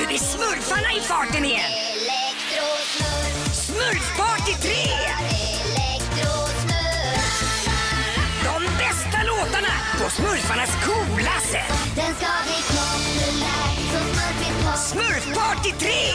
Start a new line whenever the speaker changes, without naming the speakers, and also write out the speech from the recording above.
Nu är smurfarna i farten igen! Smurfparty 3! De bästa låtarna på smurfarnas coolaste! Den Smurfparty 3!